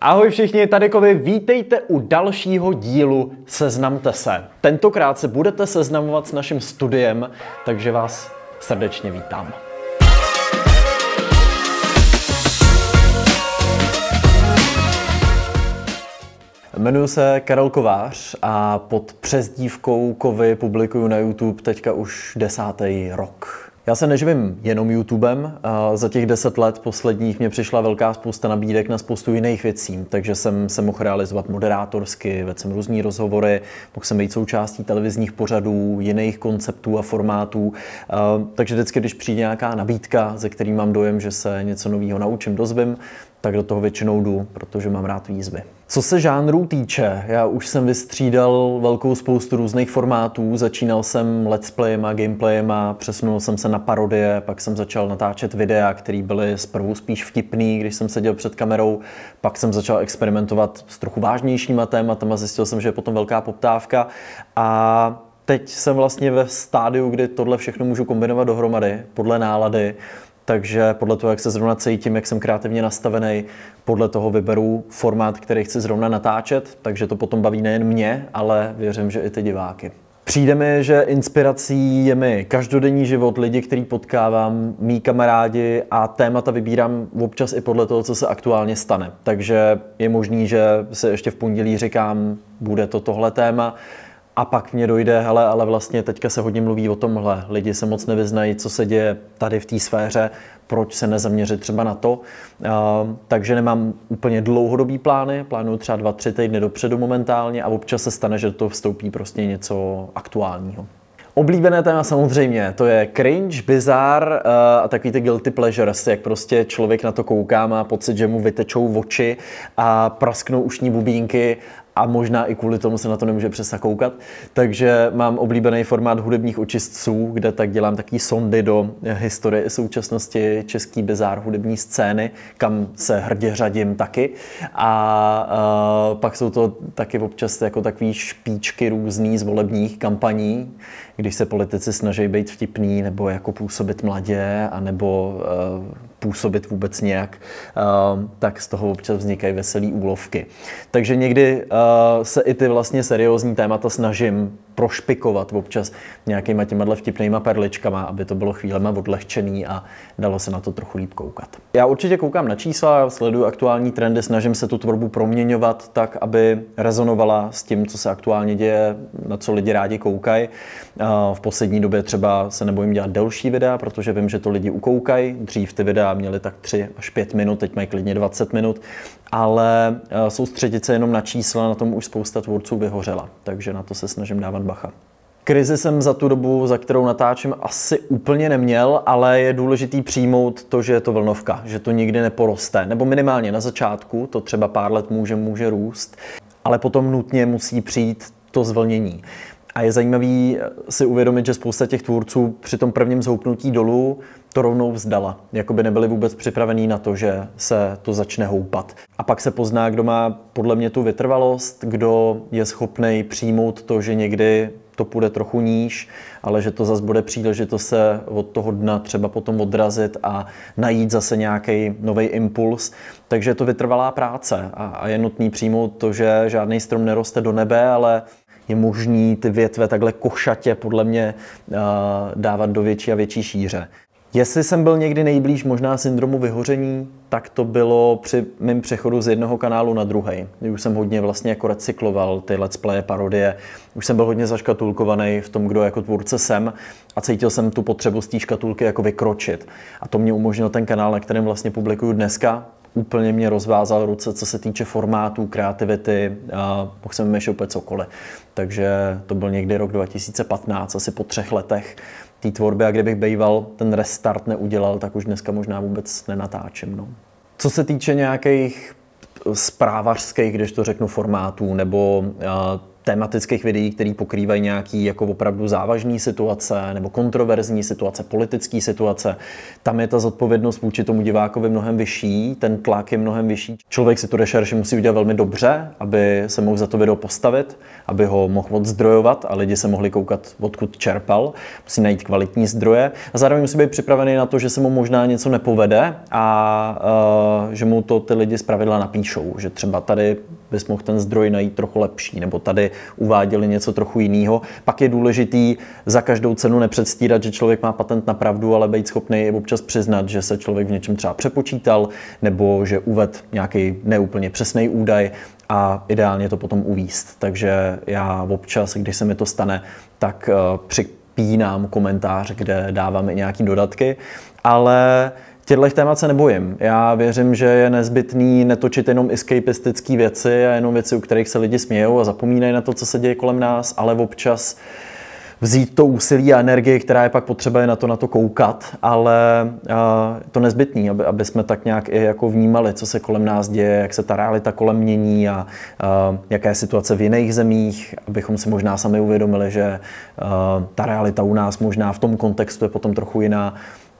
Ahoj všichni, tady Kovy, vítejte u dalšího dílu Seznamte se. Tentokrát se budete seznamovat s naším studiem, takže vás srdečně vítám. Jmenuji se Karel Kovář a pod přezdívkou Kovy publikuju na YouTube teďka už desátý rok. Já se neživím jenom YouTubem. Za těch deset let posledních mě přišla velká spousta nabídek na spoustu jiných věcí, takže jsem se mohl realizovat moderátorsky, vedl jsem různý rozhovory, mohl jsem být součástí televizních pořadů, jiných konceptů a formátů. Takže vždycky, když přijde nějaká nabídka, ze který mám dojem, že se něco nového naučím, dozvím, tak do toho většinou jdu, protože mám rád výzvy. Co se žánrů týče, já už jsem vystřídal velkou spoustu různých formátů. Začínal jsem let's playem a gameplayem a přesunul jsem se na parodie, pak jsem začal natáčet videa, které byly zprvu spíš vtipný, když jsem seděl před kamerou, pak jsem začal experimentovat s trochu vážnějšíma tématama, zjistil jsem, že je potom velká poptávka a teď jsem vlastně ve stádiu, kdy tohle všechno můžu kombinovat dohromady podle nálady takže podle toho, jak se zrovna cítím, jak jsem kreativně nastavený, podle toho vyberu formát, který chci zrovna natáčet, takže to potom baví nejen mě, ale věřím, že i ty diváky. Přijde mi, že inspirací je mi každodenní život, lidi, který potkávám, mý kamarádi a témata vybírám občas i podle toho, co se aktuálně stane. Takže je možný, že se ještě v pondělí říkám, bude to tohle téma, a pak mě dojde, hele, ale vlastně teďka se hodně mluví o tomhle. Lidi se moc nevyznají, co se děje tady v té sféře, proč se nezaměřit třeba na to. Takže nemám úplně dlouhodobý plány, plánuju třeba dva, tři týdny dopředu momentálně a občas se stane, že do toho vstoupí prostě něco aktuálního. Oblíbené téma samozřejmě, to je cringe, bizar uh, a takový ty guilty pleasures, jak prostě člověk na to kouká, má pocit, že mu vytečou oči a prasknou ušní bubínky a možná i kvůli tomu se na to nemůže přestat koukat. Takže mám oblíbený formát hudebních očistců, kde tak dělám taky sondy do historie současnosti český bizár hudební scény, kam se hrdě řadím taky. A uh, pak jsou to taky občas jako takové špičky různý z volebních kampaní, když se politici snaží být vtipný nebo jako působit mladě, anebo uh, působit vůbec nějak, uh, tak z toho občas vznikají veselé úlovky. Takže někdy uh, se i ty vlastně seriózní témata snažím prošpikovat občas nějakýma těma vtipnýma perličkama, aby to bylo chvílema odlehčený a dalo se na to trochu líp koukat. Já určitě koukám na čísla, sleduju aktuální trendy, snažím se tu tvorbu proměňovat tak, aby rezonovala s tím, co se aktuálně děje, na co lidi rádi koukají. V poslední době třeba se nebojím dělat delší videa, protože vím, že to lidi ukoukají. Dřív ty videa měly tak 3 až 5 minut, teď mají klidně 20 minut, ale soustředit se jenom na čísla, na tom už spousta tvůrců vyhořela, takže na to se snažím dávat bacha. Krizi jsem za tu dobu, za kterou natáčím, asi úplně neměl, ale je důležitý přijmout to, že je to vlnovka, že to nikdy neporoste, nebo minimálně na začátku, to třeba pár let může, může růst, ale potom nutně musí přijít to zvlnění. A je zajímavý si uvědomit, že spousta těch tvůrců při tom prvním zhoupnutí dolů to rovnou vzdala. Jako by nebyli vůbec připravení na to, že se to začne houpat. A pak se pozná, kdo má podle mě tu vytrvalost, kdo je schopný přijmout to, že někdy to půjde trochu níž, ale že to zase bude příležitost se od toho dna třeba potom odrazit a najít zase nějaký nový impuls. Takže je to vytrvalá práce a, je nutný přijmout to, že žádný strom neroste do nebe, ale je možný ty větve takhle košatě podle mě dávat do větší a větší šíře. Jestli jsem byl někdy nejblíž možná syndromu vyhoření, tak to bylo při mém přechodu z jednoho kanálu na druhý. Už jsem hodně vlastně jako recykloval ty let's play, parodie. Už jsem byl hodně zaškatulkovaný v tom, kdo jako tvůrce jsem a cítil jsem tu potřebu z té škatulky jako vykročit. A to mě umožnil ten kanál, na kterém vlastně publikuju dneska, úplně mě rozvázal ruce, co se týče formátů, kreativity a mohl jsem vymýšlet úplně cokoliv. Takže to byl někdy rok 2015, asi po třech letech té tvorby a kdybych býval ten restart neudělal, tak už dneska možná vůbec nenatáčím. No. Co se týče nějakých zprávařských, když to řeknu, formátů, nebo tematických videí, které pokrývají nějaký jako opravdu závažné situace nebo kontroverzní situace, politické situace. Tam je ta zodpovědnost vůči tomu divákovi mnohem vyšší, ten tlak je mnohem vyšší. Člověk si tu rešerši musí udělat velmi dobře, aby se mohl za to video postavit, aby ho mohl odzdrojovat a lidi se mohli koukat, odkud čerpal. Musí najít kvalitní zdroje a zároveň musí být připravený na to, že se mu možná něco nepovede a uh, že mu to ty lidi zpravidla napíšou, že třeba tady bys mohl ten zdroj najít trochu lepší, nebo tady uváděli něco trochu jiného. Pak je důležitý za každou cenu nepředstírat, že člověk má patent na pravdu, ale být schopný občas přiznat, že se člověk v něčem třeba přepočítal, nebo že uved nějaký neúplně přesný údaj a ideálně to potom uvíst. Takže já občas, když se mi to stane, tak uh, připínám komentář, kde dávám i nějaký dodatky, ale Těchto témat se nebojím. Já věřím, že je nezbytný netočit jenom escapistické věci a jenom věci, u kterých se lidi smějou a zapomínají na to, co se děje kolem nás, ale občas vzít to úsilí a energii, která je pak potřeba je na to, na to koukat, ale uh, to nezbytný, aby, aby jsme tak nějak i jako vnímali, co se kolem nás děje, jak se ta realita kolem mění a uh, jaká je situace v jiných zemích, abychom si možná sami uvědomili, že uh, ta realita u nás možná v tom kontextu je potom trochu jiná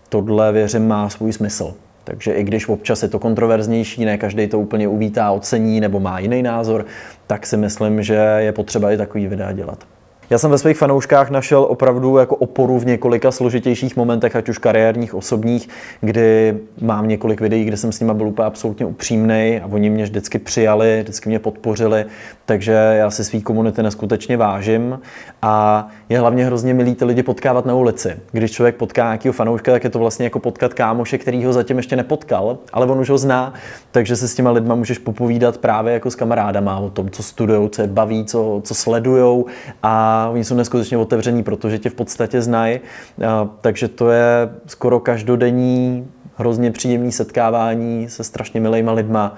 tohle věřím má svůj smysl. Takže i když občas je to kontroverznější, ne každý to úplně uvítá, ocení nebo má jiný názor, tak si myslím, že je potřeba i takový videa dělat. Já jsem ve svých fanouškách našel opravdu jako oporu v několika složitějších momentech, ať už kariérních, osobních, kdy mám několik videí, kde jsem s nimi byl úplně absolutně upřímný a oni mě vždycky přijali, vždycky mě podpořili, takže já si svý komunity neskutečně vážím a je hlavně hrozně milý ty lidi potkávat na ulici. Když člověk potká nějakého fanouška, tak je to vlastně jako potkat kámoše, který ho zatím ještě nepotkal, ale on už ho zná, takže se s těma lidma můžeš popovídat právě jako s kamarádama o tom, co studují, co je baví, co, co sledujou a oni jsou neskutečně otevření, protože tě v podstatě znají. Takže to je skoro každodenní hrozně příjemný setkávání se strašně milejma lidma,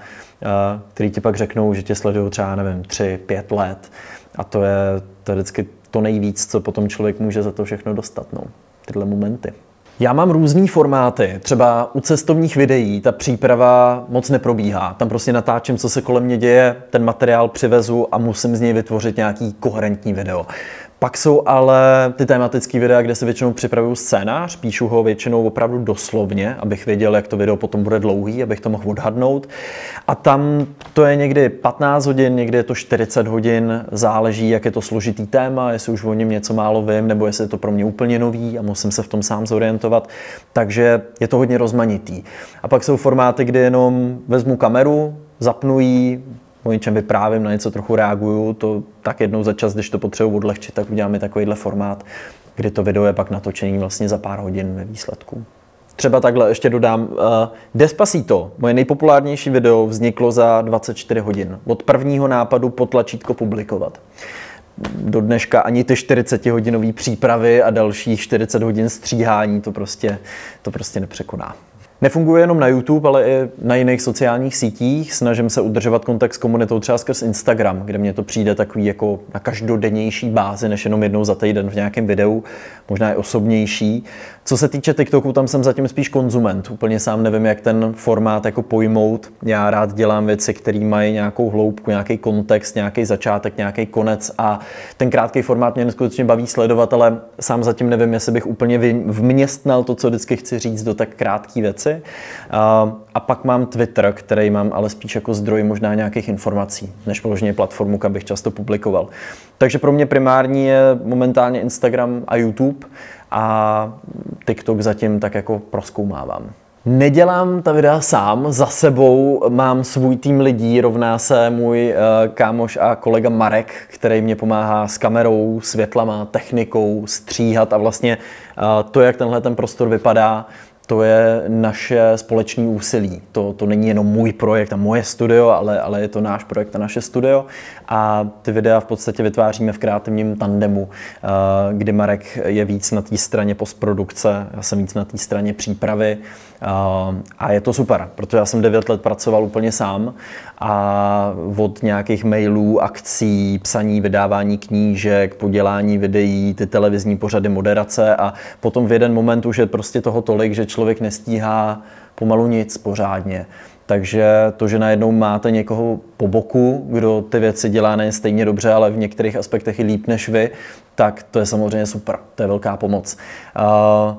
který ti pak řeknou, že tě sledují třeba, nevím, tři, pět let. A to je, to je vždycky to nejvíc, co potom člověk může za to všechno dostat. No. Tyhle momenty. Já mám různé formáty. Třeba u cestovních videí ta příprava moc neprobíhá. Tam prostě natáčím, co se kolem mě děje, ten materiál přivezu a musím z něj vytvořit nějaký koherentní video. Pak jsou ale ty tematické videa, kde se většinou připravuju scénář, píšu ho většinou opravdu doslovně, abych věděl, jak to video potom bude dlouhý, abych to mohl odhadnout. A tam to je někdy 15 hodin, někdy je to 40 hodin, záleží, jak je to složitý téma, jestli už o něm něco málo vím, nebo jestli je to pro mě úplně nový a musím se v tom sám zorientovat. Takže je to hodně rozmanitý. A pak jsou formáty, kdy jenom vezmu kameru, zapnu ji, o něčem vyprávím, na něco trochu reaguju, to tak jednou za čas, když to potřebuji odlehčit, tak uděláme takovýhle formát, kdy to video je pak natočení vlastně za pár hodin ve výsledku. Třeba takhle ještě dodám, uh, Despacito, moje nejpopulárnější video, vzniklo za 24 hodin. Od prvního nápadu po tlačítko publikovat. Do dneška ani ty 40-hodinové přípravy a dalších 40 hodin stříhání to prostě, to prostě nepřekoná. Nefunguje jenom na YouTube, ale i na jiných sociálních sítích. Snažím se udržovat kontakt s komunitou třeba skrz Instagram, kde mě to přijde takový jako na každodennější bázi, než jenom jednou za týden v nějakém videu, možná i osobnější. Co se týče TikToku, tam jsem zatím spíš konzument. Úplně sám nevím, jak ten formát jako pojmout. Já rád dělám věci, které mají nějakou hloubku, nějaký kontext, nějaký začátek, nějaký konec a ten krátký formát mě neskutečně baví sledovat, ale sám zatím nevím, jestli bych úplně vměstnal to, co vždycky chci říct do tak krátké věci. A pak mám Twitter, který mám ale spíš jako zdroj možná nějakých informací, než vložně platformu, kam bych často publikoval. Takže pro mě primární je momentálně Instagram a YouTube a TikTok zatím tak jako proskoumávám. Nedělám ta videa sám, za sebou mám svůj tým lidí, rovná se můj uh, kámoš a kolega Marek, který mě pomáhá s kamerou, světlama, technikou, stříhat a vlastně uh, to, jak tenhle ten prostor vypadá, to je naše společné úsilí. To, to není jenom můj projekt a moje studio, ale, ale je to náš projekt a naše studio. A ty videa v podstatě vytváříme v kreativním tandemu, eh, kdy Marek je víc na té straně postprodukce, já jsem víc na té straně přípravy. Eh, a je to super, protože já jsem 9 let pracoval úplně sám a od nějakých mailů, akcí, psaní, vydávání knížek, podělání videí, ty televizní pořady, moderace a potom v jeden moment už je prostě toho tolik, že člověk nestíhá pomalu nic pořádně Takže to, že najednou máte někoho po boku, kdo ty věci dělá nejen stejně dobře, ale v některých aspektech i líp než vy, tak to je samozřejmě super, to je velká pomoc. Uh,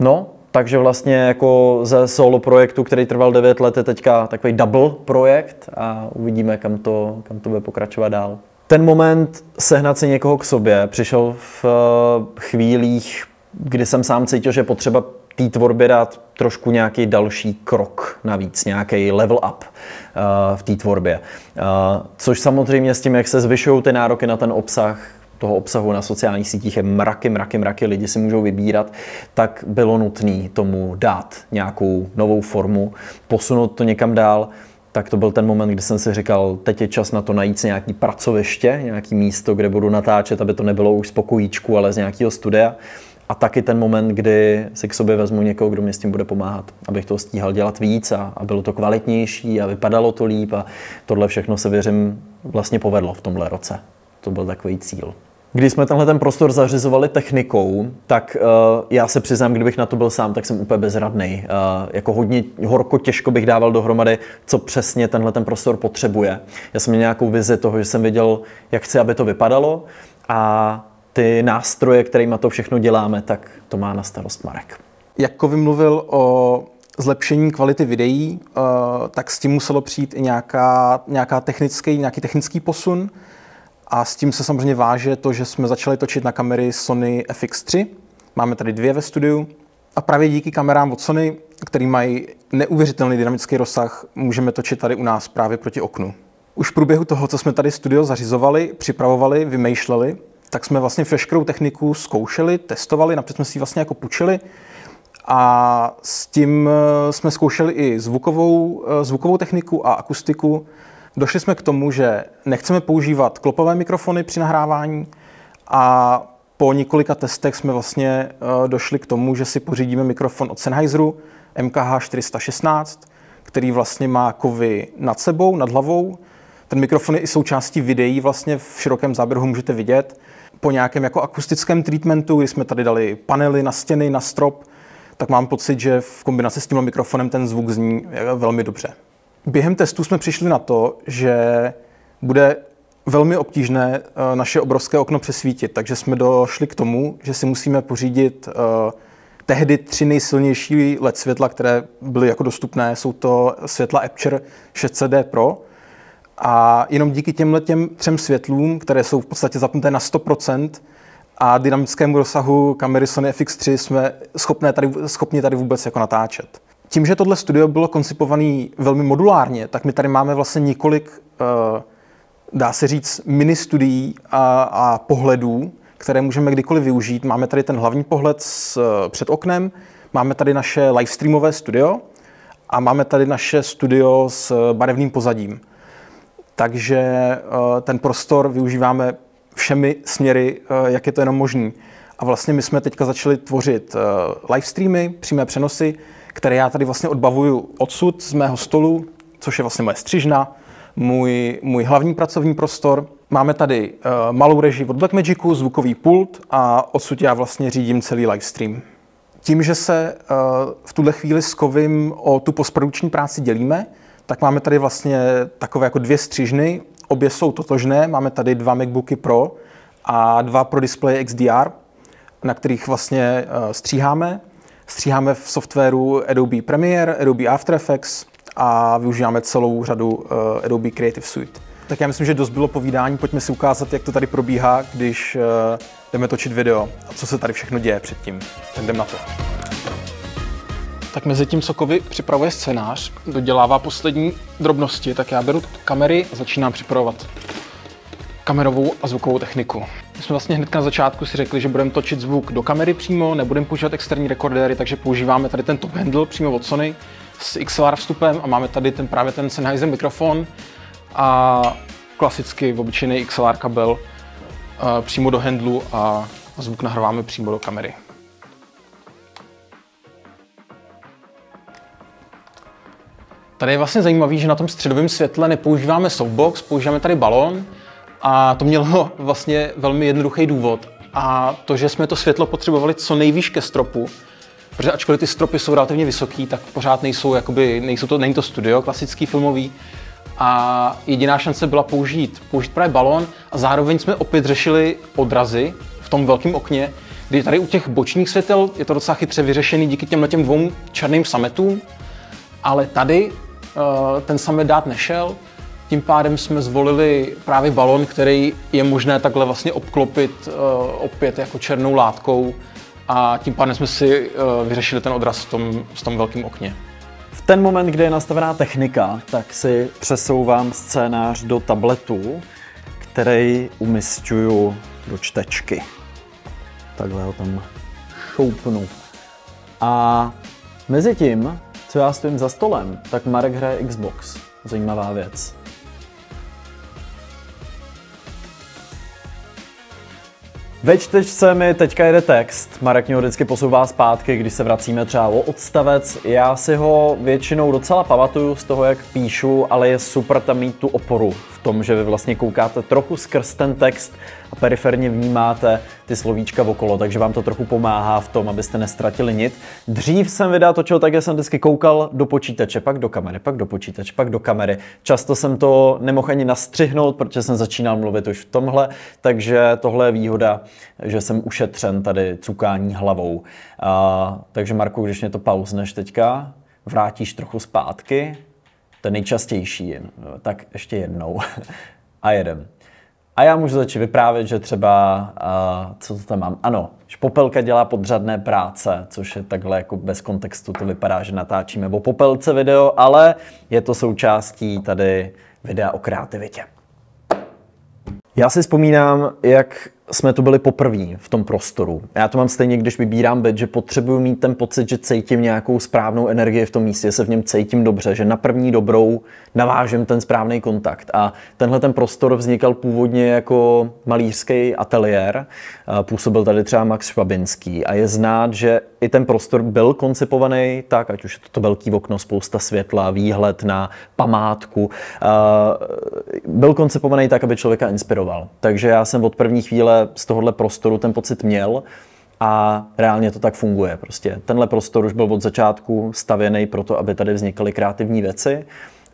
no, takže vlastně jako ze solo projektu, který trval 9 let, je teďka takový double projekt a uvidíme, kam to, kam to bude pokračovat dál. Ten moment sehnat si někoho k sobě přišel v eh, chvílích, kdy jsem sám cítil, že potřeba té tvorbě dát trošku nějaký další krok navíc, nějaký level up uh, v té tvorbě. Uh, což samozřejmě s tím, jak se zvyšují ty nároky na ten obsah, toho obsahu na sociálních sítích je mraky, mraky, mraky, lidi si můžou vybírat, tak bylo nutné tomu dát nějakou novou formu, posunout to někam dál tak to byl ten moment, kdy jsem si říkal, teď je čas na to najít si nějaký pracoviště, nějaký místo, kde budu natáčet, aby to nebylo už z pokojíčku, ale z nějakého studia. A taky ten moment, kdy si k sobě vezmu někoho, kdo mě s tím bude pomáhat, abych to stíhal dělat víc a, a bylo to kvalitnější a vypadalo to líp a tohle všechno se věřím vlastně povedlo v tomhle roce. To byl takový cíl. Když jsme tenhle ten prostor zařizovali technikou, tak uh, já se přiznám, kdybych na to byl sám, tak jsem úplně bezradný. Uh, jako hodně horko těžko bych dával dohromady, co přesně tenhle ten prostor potřebuje. Já jsem měl nějakou vizi toho, že jsem viděl, jak chci, aby to vypadalo a ty nástroje, kterými to všechno děláme, tak to má na starost Marek. Jako vymluvil o zlepšení kvality videí, uh, tak s tím muselo přijít i nějaká, nějaká technický, nějaký technický posun. A s tím se samozřejmě váže to, že jsme začali točit na kamery Sony FX3. Máme tady dvě ve studiu. A právě díky kamerám od Sony, který mají neuvěřitelný dynamický rozsah, můžeme točit tady u nás právě proti oknu. Už v průběhu toho, co jsme tady studio zařizovali, připravovali, vymýšleli, tak jsme vlastně veškerou techniku zkoušeli, testovali, napřed jsme si ji vlastně jako půjčili a s tím eh, jsme zkoušeli i zvukovou, eh, zvukovou techniku a akustiku, Došli jsme k tomu, že nechceme používat klopové mikrofony při nahrávání a po několika testech jsme vlastně eh, došli k tomu, že si pořídíme mikrofon od Sennheiseru MKH 416, který vlastně má kovy nad sebou, nad hlavou. Ten mikrofon je i součástí videí, vlastně v širokém záběru můžete vidět. Po nějakém jako akustickém treatmentu, kdy jsme tady dali panely na stěny, na strop, tak mám pocit, že v kombinaci s tím mikrofonem ten zvuk zní velmi dobře. Během testu jsme přišli na to, že bude velmi obtížné eh, naše obrovské okno přesvítit, takže jsme došli k tomu, že si musíme pořídit uh, tehdy tři nejsilnější LED světla, které byly jako dostupné. Jsou to světla Aperture 6CD Pro. A jenom díky těmhle těm třem světlům, které jsou v podstatě zapnuté na 100%, a dynamickému rozsahu kamery Sony FX3 jsme schopné tady, schopni tady vůbec jako natáčet. Tím, že tohle studio bylo koncipované velmi modulárně, tak my tady máme vlastně několik, eh, dá se říct, mini studií a, a pohledů, které můžeme kdykoliv využít. Máme tady ten hlavní pohled s, před oknem, máme tady naše livestreamové studio a máme tady naše studio s barevným pozadím. Takže eh, ten prostor využíváme všemi směry, eh, jak je to jenom možný. A vlastně my jsme teďka začali tvořit livestreamy, přímé přenosy, které já tady vlastně odbavuju odsud z mého stolu, což je vlastně moje střižna, můj, můj hlavní pracovní prostor. Máme tady malou režii od Blackmagicu, zvukový pult a odsud já vlastně řídím celý livestream. Tím, že se v tuhle chvíli s Kovim o tu postprodukční práci dělíme, tak máme tady vlastně takové jako dvě střižny, obě jsou totožné, máme tady dva MacBooky Pro a dva Pro Display XDR, na kterých vlastně uh, stříháme. Stříháme v softwaru Adobe Premiere, Adobe After Effects a využíváme celou řadu uh, Adobe Creative Suite. Tak já myslím, že dost bylo povídání, pojďme si ukázat, jak to tady probíhá, když uh, jdeme točit video a co se tady všechno děje předtím. Tak jdem na to. Tak mezi tím Sokovi připravuje scénář, dodělává poslední drobnosti, tak já beru kamery a začínám připravovat kamerovou a zvukovou techniku. My jsme vlastně hned na začátku si řekli, že budeme točit zvuk do kamery přímo, nebudeme používat externí rekordéry, takže používáme tady ten top handle přímo od Sony s XLR vstupem a máme tady ten, právě ten Sennheiser mikrofon a klasicky obyčejný XLR kabel uh, přímo do handlu a zvuk nahráváme přímo do kamery. Tady je vlastně zajímavý, že na tom středovém světle nepoužíváme softbox, používáme tady balón, a to mělo vlastně velmi jednoduchý důvod. A to, že jsme to světlo potřebovali co nejvýš ke stropu, protože ačkoliv ty stropy jsou relativně vysoký, tak pořád nejsou, jakoby, nejsou to, není to studio klasický filmový. A jediná šance byla použít, použít právě balon a zároveň jsme opět řešili odrazy v tom velkém okně, kdy tady u těch bočních světel je to docela chytře vyřešený díky těm těm dvou černým sametům, ale tady ten samet dát nešel, tím pádem jsme zvolili právě balon, který je možné takhle vlastně obklopit uh, opět jako černou látkou a tím pádem jsme si uh, vyřešili ten odraz v tom, v tom velkém okně. V ten moment, kdy je nastavená technika, tak si přesouvám scénář do tabletu, který umistuju do čtečky. Takhle ho tam šoupnu. A mezi tím, co já stojím za stolem, tak Marek hraje Xbox. Zajímavá věc. Ve čtečce mi teďka jede text, Marek mě ho vždycky posouvá zpátky, když se vracíme třeba o odstavec. Já si ho většinou docela pamatuju z toho, jak píšu, ale je super tam mít tu oporu tom, že vy vlastně koukáte trochu skrz ten text a periferně vnímáte ty slovíčka okolo, takže vám to trochu pomáhá v tom, abyste nestratili nit. Dřív jsem videa točil tak, že jsem vždycky koukal do počítače, pak do kamery, pak do počítače, pak do kamery. Často jsem to nemohl ani nastřihnout, protože jsem začínal mluvit už v tomhle, takže tohle je výhoda, že jsem ušetřen tady cukání hlavou. A, takže Marku, když mě to pauzneš teďka, vrátíš trochu zpátky, to nejčastější, tak ještě jednou a jedem. A já můžu začít vyprávět, že třeba, uh, co to tam mám, ano, Popelka dělá podřadné práce, což je takhle jako bez kontextu, to vypadá, že natáčíme o Popelce video, ale je to součástí tady videa o kreativitě. Já si vzpomínám, jak jsme tu byli poprvé v tom prostoru. Já to mám stejně, když vybírám byt, že potřebuju mít ten pocit, že cítím nějakou správnou energii v tom místě, se v něm cítím dobře, že na první dobrou navážem ten správný kontakt. A tenhle ten prostor vznikal původně jako malířský ateliér. Působil tady třeba Max Švabinský a je znát, že i ten prostor byl koncipovaný tak, ať už je to, to velký okno, spousta světla, výhled na památku, byl koncipovaný tak, aby člověka inspiroval. Takže já jsem od první chvíle z tohohle prostoru ten pocit měl a reálně to tak funguje. Prostě tenhle prostor už byl od začátku stavěný pro to, aby tady vznikaly kreativní věci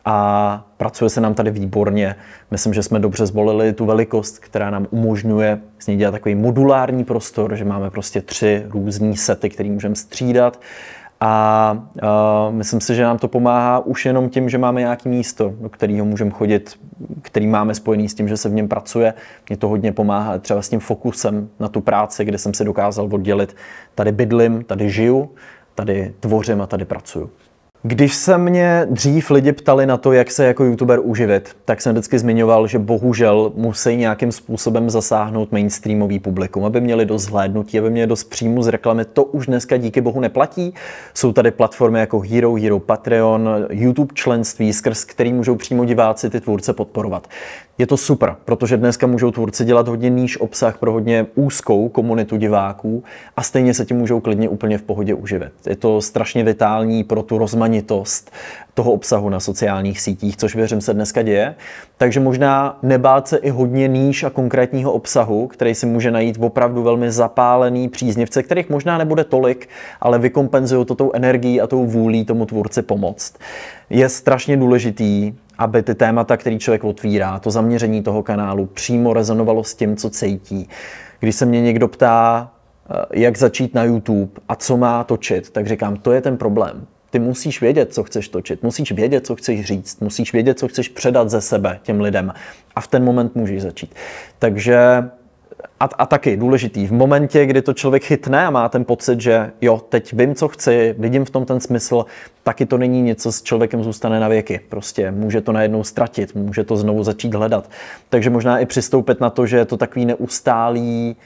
a pracuje se nám tady výborně. Myslím, že jsme dobře zvolili tu velikost, která nám umožňuje z něj dělat takový modulární prostor, že máme prostě tři různé sety, které můžeme střídat a uh, myslím si, že nám to pomáhá už jenom tím, že máme nějaké místo, do kterého můžeme chodit, který máme spojený s tím, že se v něm pracuje. Mě to hodně pomáhá třeba s tím fokusem na tu práci, kde jsem si dokázal oddělit. Tady bydlím, tady žiju, tady tvořím a tady pracuju. Když se mě dřív lidi ptali na to, jak se jako youtuber uživit, tak jsem vždycky zmiňoval, že bohužel musí nějakým způsobem zasáhnout mainstreamový publikum, aby měli dost zhlédnutí, aby měli dost příjmu z reklamy. To už dneska díky bohu neplatí. Jsou tady platformy jako Hero, Hero Patreon, YouTube členství, skrz který můžou přímo diváci ty tvůrce podporovat. Je to super, protože dneska můžou tvůrci dělat hodně níž obsah pro hodně úzkou komunitu diváků a stejně se tím můžou klidně úplně v pohodě uživit. Je to strašně vitální pro tu rozmanitost toho obsahu na sociálních sítích, což věřím se dneska děje. Takže možná nebát se i hodně níž a konkrétního obsahu, který si může najít opravdu velmi zapálený příznivce, kterých možná nebude tolik, ale vykompenzují to tou energií a tou vůlí tomu tvůrci pomoct. Je strašně důležitý aby ty témata, který člověk otvírá, to zaměření toho kanálu přímo rezonovalo s tím, co cítí. Když se mě někdo ptá, eh, jak začít na YouTube a co má točit, tak říkám, to je ten problém. Ty musíš vědět, co chceš točit, musíš vědět, co chceš říct, musíš vědět, co chceš předat ze sebe těm lidem a v ten moment můžeš začít. Takže a, a taky důležitý, v momentě, kdy to člověk chytne a má ten pocit, že jo, teď vím, co chci, vidím v tom ten smysl, taky to není něco, s člověkem zůstane na věky. Prostě může to najednou ztratit, může to znovu začít hledat. Takže možná i přistoupit na to, že je to takový neustálý,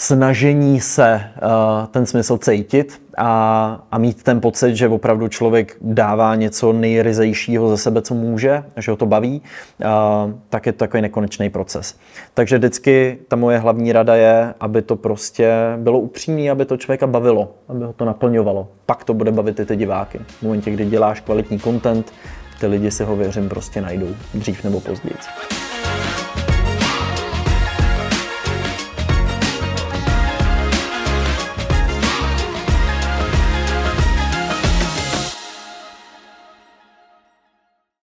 snažení se uh, ten smysl cítit a, a mít ten pocit, že opravdu člověk dává něco nejryzejšího ze sebe, co může, že ho to baví, uh, tak je to takový nekonečný proces. Takže vždycky ta moje hlavní rada je, aby to prostě bylo upřímné, aby to člověka bavilo, aby ho to naplňovalo. Pak to bude bavit i ty diváky. V momentě, kdy děláš kvalitní content, ty lidi si ho věřím prostě najdou, dřív nebo později.